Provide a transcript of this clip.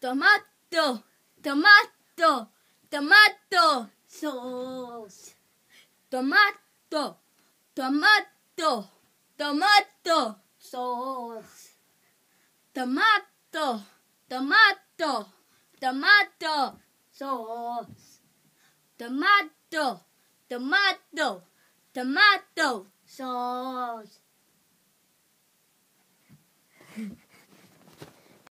tomato, tomato, tomato sauce. Tomato, tomato, tomato sauce. Tomato, tomato, tomato sauce. Tomato, tomato, tomato sauce.